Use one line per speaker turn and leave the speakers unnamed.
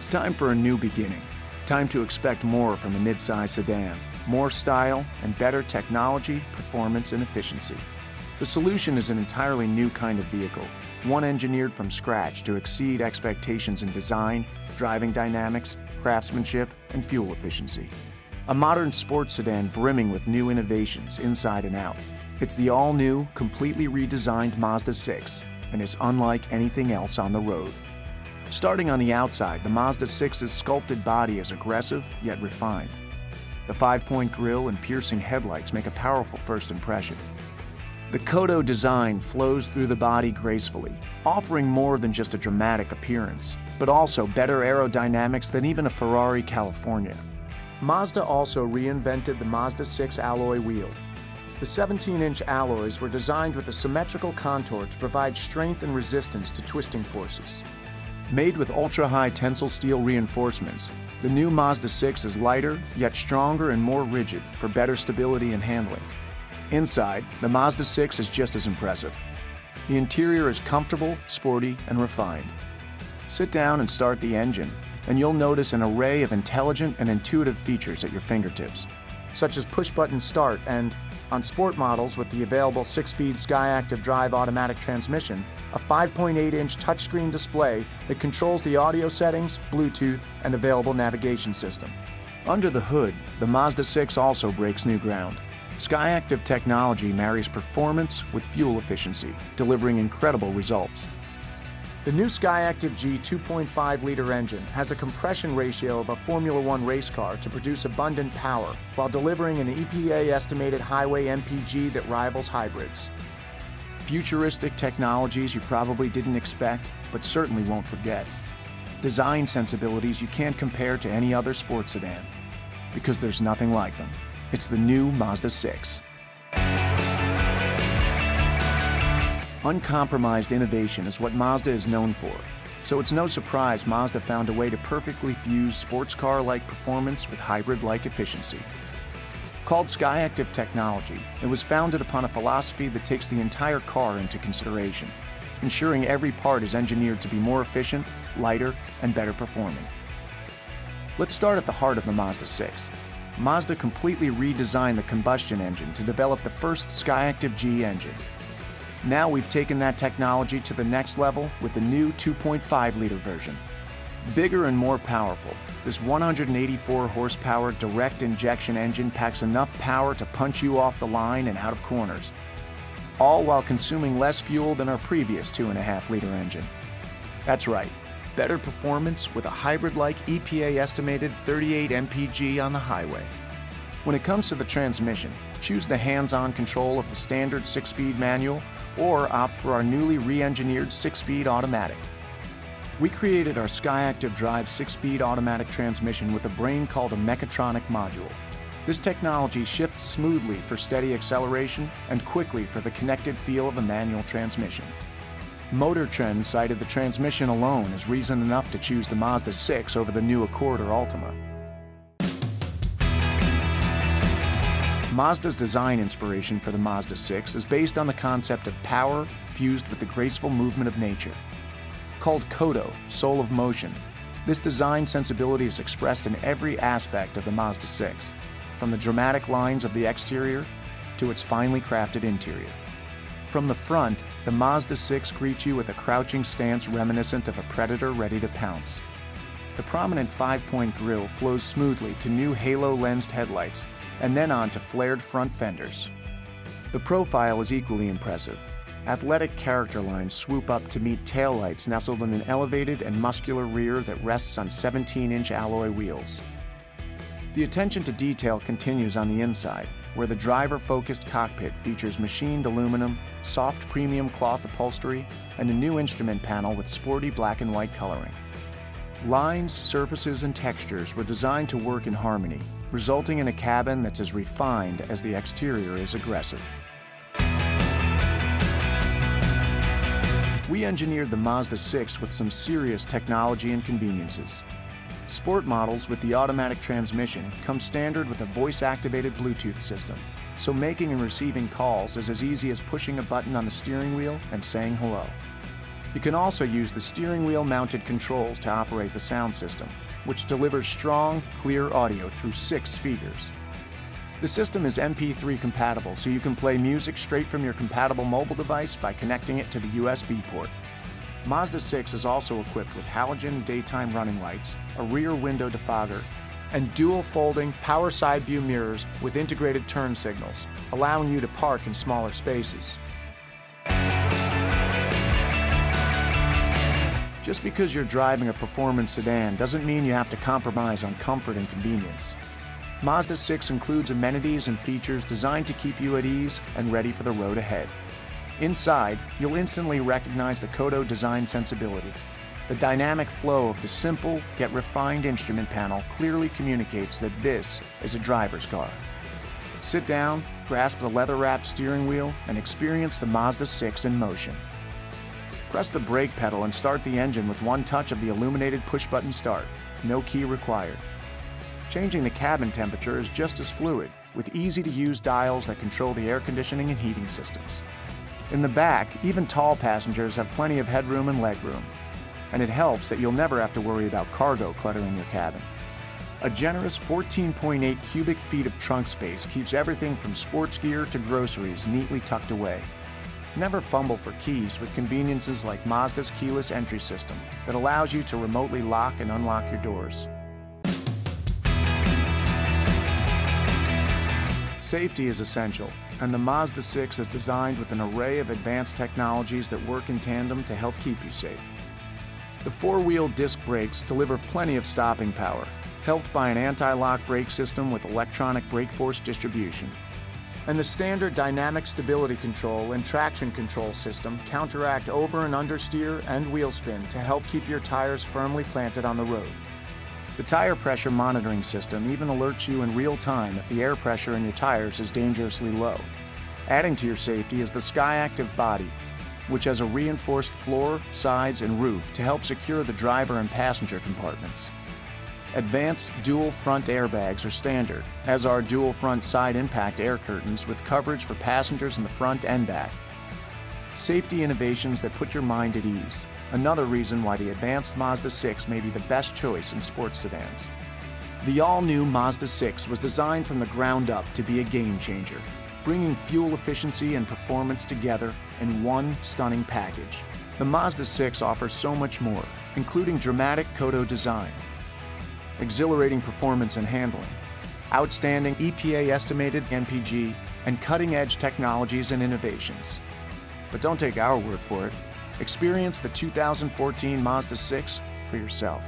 It's time for a new beginning. Time to expect more from a midsize sedan. More style and better technology, performance, and efficiency. The solution is an entirely new kind of vehicle, one engineered from scratch to exceed expectations in design, driving dynamics, craftsmanship, and fuel efficiency. A modern sports sedan brimming with new innovations inside and out. It's the all new, completely redesigned Mazda 6, and it's unlike anything else on the road. Starting on the outside, the Mazda 6's sculpted body is aggressive yet refined. The five point grille and piercing headlights make a powerful first impression. The Kodo design flows through the body gracefully, offering more than just a dramatic appearance, but also better aerodynamics than even a Ferrari California. Mazda also reinvented the Mazda 6 alloy wheel. The 17 inch alloys were designed with a symmetrical contour to provide strength and resistance to twisting forces. Made with ultra high tensile steel reinforcements, the new Mazda 6 is lighter, yet stronger and more rigid for better stability and handling. Inside, the Mazda 6 is just as impressive. The interior is comfortable, sporty, and refined. Sit down and start the engine, and you'll notice an array of intelligent and intuitive features at your fingertips, such as push button start and, on sport models with the available 6 speed Skyactiv Drive automatic transmission, a 5.8 inch touchscreen display that controls the audio settings, Bluetooth, and available navigation system. Under the hood, the Mazda 6 also breaks new ground. Skyactiv technology marries performance with fuel efficiency, delivering incredible results. The new Skyactiv G 2.5 liter engine has the compression ratio of a Formula One race car to produce abundant power while delivering an EPA estimated highway MPG that rivals hybrids. Futuristic technologies you probably didn't expect, but certainly won't forget. Design sensibilities you can't compare to any other sports sedan, because there's nothing like them. It's the new Mazda 6. Uncompromised innovation is what Mazda is known for, so it's no surprise Mazda found a way to perfectly fuse sports car like performance with hybrid like efficiency. Called Skyactiv Technology, it was founded upon a philosophy that takes the entire car into consideration, ensuring every part is engineered to be more efficient, lighter, and better performing. Let's start at the heart of the Mazda 6. Mazda completely redesigned the combustion engine to develop the first Skyactiv G engine, now we've taken that technology to the next level with the new 2.5 liter version. Bigger and more powerful, this 184 horsepower direct injection engine packs enough power to punch you off the line and out of corners, all while consuming less fuel than our previous 2.5 liter engine. That's right, better performance with a hybrid like EPA estimated 38 mpg on the highway. When it comes to the transmission, choose the hands on control of the standard 6 speed manual or opt for our newly re engineered 6 speed automatic. We created our Skyactiv Drive 6 speed automatic transmission with a brain called a mechatronic module. This technology shifts smoothly for steady acceleration and quickly for the connected feel of a manual transmission. Motor Trend cited the transmission alone as reason enough to choose the Mazda 6 over the new Accord or Altima. Mazda's design inspiration for the Mazda 6 is based on the concept of power fused with the graceful movement of nature. Called Kodo, Soul of Motion, this design sensibility is expressed in every aspect of the Mazda 6, from the dramatic lines of the exterior to its finely crafted interior. From the front, the Mazda 6 greets you with a crouching stance reminiscent of a predator ready to pounce. The prominent five-point grille flows smoothly to new halo-lensed headlights and then on to flared front fenders. The profile is equally impressive. Athletic character lines swoop up to meet taillights nestled in an elevated and muscular rear that rests on 17 inch alloy wheels. The attention to detail continues on the inside, where the driver focused cockpit features machined aluminum, soft premium cloth upholstery, and a new instrument panel with sporty black and white coloring. Lines, surfaces, and textures were designed to work in harmony, resulting in a cabin that's as refined as the exterior is aggressive. We engineered the Mazda 6 with some serious technology and conveniences. Sport models with the automatic transmission come standard with a voice-activated Bluetooth system, so making and receiving calls is as easy as pushing a button on the steering wheel and saying hello. You can also use the steering wheel mounted controls to operate the sound system, which delivers strong, clear audio through six speakers. The system is MP3 compatible, so you can play music straight from your compatible mobile device by connecting it to the USB port. Mazda 6 is also equipped with halogen daytime running lights, a rear window defogger, and dual folding power side view mirrors with integrated turn signals, allowing you to park in smaller spaces. Just because you're driving a performance sedan doesn't mean you have to compromise on comfort and convenience. Mazda 6 includes amenities and features designed to keep you at ease and ready for the road ahead. Inside, you'll instantly recognize the Kodo design sensibility. The dynamic flow of the simple yet refined instrument panel clearly communicates that this is a driver's car. Sit down, grasp the leather-wrapped steering wheel, and experience the Mazda 6 in motion. Press the brake pedal and start the engine with one touch of the illuminated push-button start. No key required. Changing the cabin temperature is just as fluid, with easy-to-use dials that control the air conditioning and heating systems. In the back, even tall passengers have plenty of headroom and legroom, and it helps that you'll never have to worry about cargo cluttering your cabin. A generous 14.8 cubic feet of trunk space keeps everything from sports gear to groceries neatly tucked away. Never fumble for keys with conveniences like Mazda's keyless entry system that allows you to remotely lock and unlock your doors. Safety is essential, and the Mazda 6 is designed with an array of advanced technologies that work in tandem to help keep you safe. The four-wheel disc brakes deliver plenty of stopping power, helped by an anti-lock brake system with electronic brake force distribution. And the standard dynamic stability control and traction control system counteract over and understeer and wheel spin to help keep your tires firmly planted on the road. The tire pressure monitoring system even alerts you in real time if the air pressure in your tires is dangerously low. Adding to your safety is the SkyActiv body, which has a reinforced floor, sides, and roof to help secure the driver and passenger compartments. Advanced dual front airbags are standard, as are dual front side impact air curtains with coverage for passengers in the front and back. Safety innovations that put your mind at ease, Another reason why the advanced Mazda 6 may be the best choice in sports sedans. The all-new Mazda 6 was designed from the ground up to be a game changer, bringing fuel efficiency and performance together in one stunning package. The Mazda 6 offers so much more, including dramatic Kodo design, exhilarating performance and handling, outstanding EPA-estimated MPG, and cutting-edge technologies and innovations. But don't take our word for it. Experience the 2014 Mazda 6 for yourself.